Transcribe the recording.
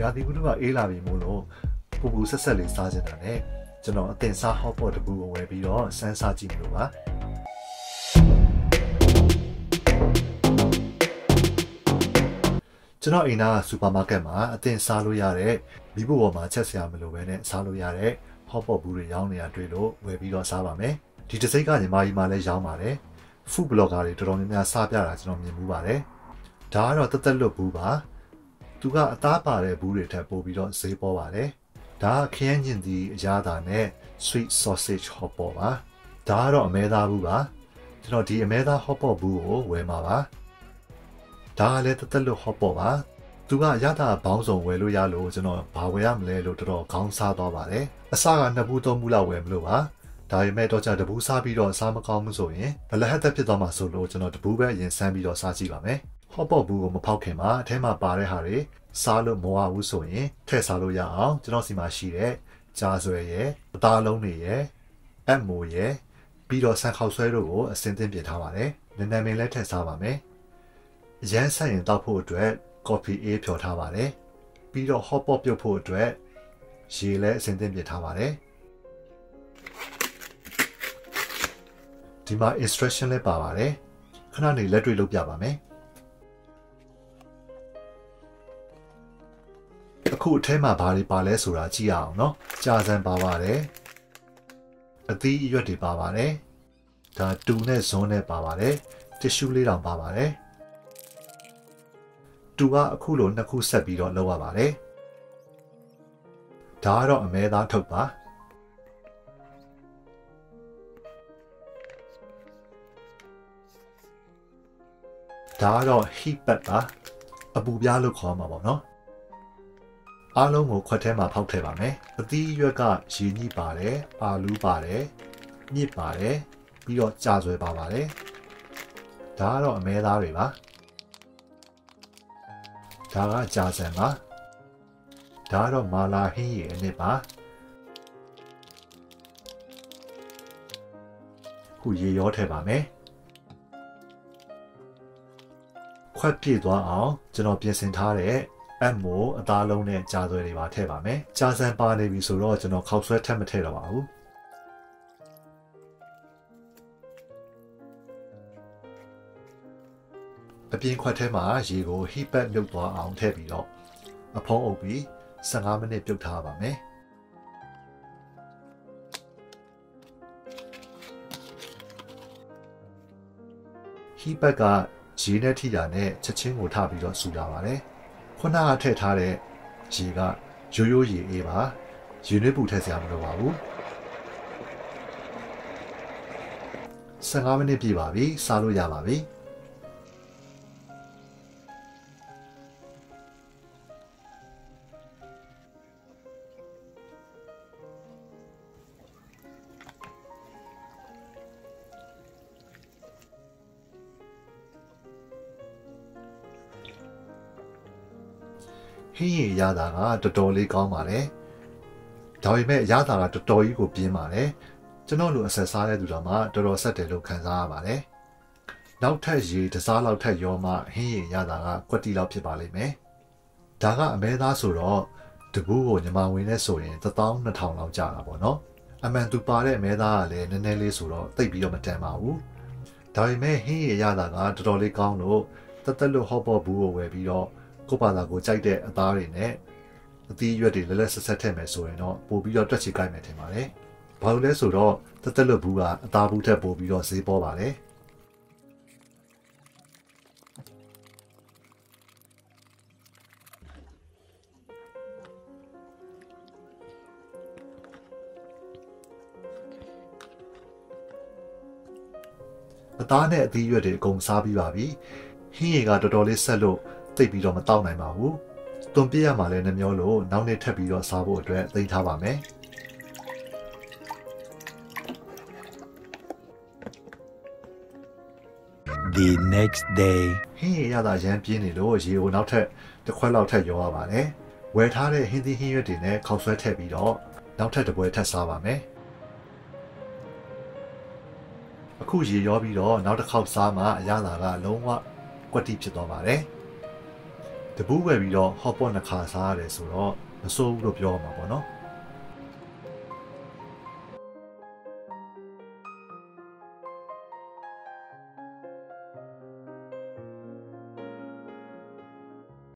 ရာသီဥတုကအေးလာပြီမို့လို့ပူပူဆက်ဆက်လေးစားကြတာနဲ့ကျွန်တော်အတင်စားဟော့ပေါ့တပူကိုဝယ်ပြီးတော့စမ်းစားကြည့်မလို့ပါကျွန်တော်အိမ်နာစူပါမားကတ်မှာအတင်စားလို့ရတဲ့မိဖို့ပေါ်မှာချက်စရာမလိုပဲနဲ့စားလို့ရတဲ့ဟော့ပေါ့ဘူးတွေရောင်းနေတာတွေ့လို့ဝယ်ပြီးတော့စားပါမယ်ဒီတစ်စိတ်ကညီမကြီးမှလည်းရောင်းပါတယ်ဖူဘလော့ဂါတွေတော်တော်များများစားပြတာကျွန်တော်မြင်မှုပါတယ်ဒါကတော့တက်တက်လွတ်ဘူးပါ သူကအသားပါတဲ့ဘူးတွေထက်ပိုပြီးတော့ဈေးပေါ်ပါတယ်ဒါကခရမ်းညင်ဒီအရာသာနဲ့ sweet sausage hot pot ပါဒါကတော့အမဲသားဘူးပါကျွန်တော်ဒီအမဲသား hot pot ဘူးကိုဝယ်မှာပါဒါကလည်းတက်တက်လွတ် hot pot ပါသူကရတာဘောင်းဆောင်ဝယ်လို့ရလို့ကျွန်တော်ဘာဝယ်ရမလဲလို့တော်တော်ခေါင်းစားသွားပါတယ်အစကနှစ်ဘူးသုံးဘူးလောက်ဝယ်မလို့ပါဒါပေမဲ့တော့ကြတဘူးစားပြီးတော့စားမကောင်းဘူးဆိုရင်ဘလဟတ်သက်ဖြစ်သွားမှာဆိုလို့ကျွန်တော်တဘူးပဲရင်ဆန်းပြီးတော့စားကြည့်ပါမယ် ဟော့ပေါ့ဘူးကိုမဖောက်ခင်မှာအထဲမှာပါတဲ့ဟာတွေစားလို့မဝဘူးဆိုရင်ထည့်စားလို့ရအောင်ကျွန်တော်စီမှာရှိတဲ့ကြားဆွဲရယ်အသားလုံးတွေရယ်အက်မိုရယ်ပြီးတော့ဆန်ခေါက်ဆွဲတို့ကိုအစင်းသင်းပြင်ထားပါတယ်နည်းနည်းမင်းလည်းထည့်စားပါမယ်ရမ်းဆက်ရင်တောက်ဖို့အတွက် coffee အေးဖြော်ထားပါတယ်ပြီးတော့ hot pot ပြုတ်ဖို့အတွက်ရေလည်းအစင်းသင်းပြင်ထားပါတယ်ဒီမှာ instruction လည်းပါပါတယ်ခဏနေလက်တွေ့လုပ်ပြပါမယ် အခုအထဲမှာဘာတွေပါလဲဆိုတာကြည့်ရအောင်နော်ကြာစံပါပါတယ်အသီးအရွက်တွေပါပါတယ်ဒါတူနဲ့ဇွန်းနဲ့ပါပါတယ်တစ်ရှူးလေးတောင်ပါပါတယ်တူကအခုလိုနှစ်ခုဆက်ပြီးတော့လုပ်ရပါတယ်ဒါကတော့အမဲသားထုတ်ပါဒါကတော့ heat pad ပါအပူပြားလို့ခေါ်မှာပေါ့နော် အားလုံးကိုခွက်ထဲမှာဖောက်ထည့်ပါမယ်အသီးရွက်ကရေညှိပါတယ်အာလူးပါတယ်ညစ်ပါတယ်ပြီးတော့ကြာဆွဲပါပါတယ်ဒါကတော့အမဲသားတွေပါဒါကကြာစံပါဒါကတော့မာလာဟင်းရည်အနစ်ပါခုရေရောထည့်ပါမယ်ခွက်ပြည့်သွားအောင်ကျွန်တော်ပြင်ဆင်ထားတဲ့ အက်မိုအသားလုံးနဲ့ကြာဆွဲတွေပါထည့်ပါမယ်ကြာစံပါနေပြီဆိုတော့ကျွန်တော်ခောက်ဆွဲထပ်မထည့်တော့ပါဘူးအပြင်ခွက်ထဲမှာရေကို heat pad မြုပ်သွားအောင်ထည့်ပြီးတော့အဖုံးအုပ်ပြီး15မိနစ်ပြုတ်ထားပါမယ်ဟီးဘက်ကရေနဲ့ထိတာနဲ့ချက်ချင်းကိုထပြီးတော့ဆူလာပါတယ် ခုနကထည့်ထားတဲ့ရေကရိုးရိုးရေအေးပါရေနွေးပူထည့်စရာမလိုပါဘူး15မိနစ်ပြည့်ပါပြီစားလို့ရပါပြီ ဟင်းရည်ရတာကတော်တော်လေးကောင်းပါတယ်ဒါပေမဲ့ရတာကတော်တော်ကြီးကိုပြင်းပါတယ်ကျွန်တော်လိုအဆက်စားတဲ့သူတော်မှတော်တော်ဆက်တယ်လို့ခံစားရပါတယ်နောက်ထပ်ရေတစားလောက်ထပ်ရောမှဟင်းရည်ရတာကကွက်တီလောက်ဖြစ်ပါလိမ့်မယ်ဒါကအမဲသားဆိုတော့တကူကိုညီမဝင်နဲ့ဆိုရင်12000လောက်ကျတာပေါ့နော်အမှန်သူပါတဲ့အမဲသားကလည်းနည်းနည်းလေးဆိုတော့တိတ်ပြီးတော့မတန်ပါဘူးဒါပေမဲ့ဟင်းရည်ရတာကတော်တော်လေးကောင်းလို့တက်တက်လို့ဟော့ပေါ့ဘူးကိုဝယ်ပြီးတော့ ကိုပါလာကိုကြိုက်တဲ့အသားတွေနဲ့အသီးရွက်တွေလက်လက်ဆက်ဆက်ထည့်မယ်ဆိုရင်တော့ပို့ပြီးတော့တွက်ချီကိုက်မယ်ထင်ပါတယ်။ဘာလို့လဲဆိုတော့တက်တက်လွတ်ဘူးကအသားဘူးထက်ပို့ပြီးတော့ဈေးပေါ်ပါတယ်။အသားနဲ့အသီးရွက်တွေအကုန်စားပြီးပါပြီ။ဟင်းရည်ကတော်တော်လေးဆက်လို့ သိပ်ပြီးတော့မတောက်နိုင်ပါဘူး။သွန်ပြရမှာလည်းနှမျောလို့နောက်နေ့ထပ်ပြီးတော့စားဖို့အတွက်သိမ်းထားပါမယ်။ the next day ဟင်းရရတာရမ်းပြင်းနေလို့ရေကိုနောက်ထပ်တစ်ခွက်လောက်ထပ်ရောရပါတယ်။ဝယ်ထားတဲ့ဟင်းသီးဟင်းရွက်တွေနဲ့ခောက်ဆွဲထည့်ပြီးတော့နောက်ထပ်တစ်ပွဲထပ်စားပါမယ်။အခုရေရောပြီးတော့နောက်တစ်ခေါက်စားမှအရသာကလုံးဝကွက်တိဖြစ်သွားပါတယ်။ တပူးဝယ်ပြီးတော့ hot pot နှစ်ခါစားရတယ်ဆိုတော့မစိုးဘူးလို့ပြောရမှာပေါ့နော်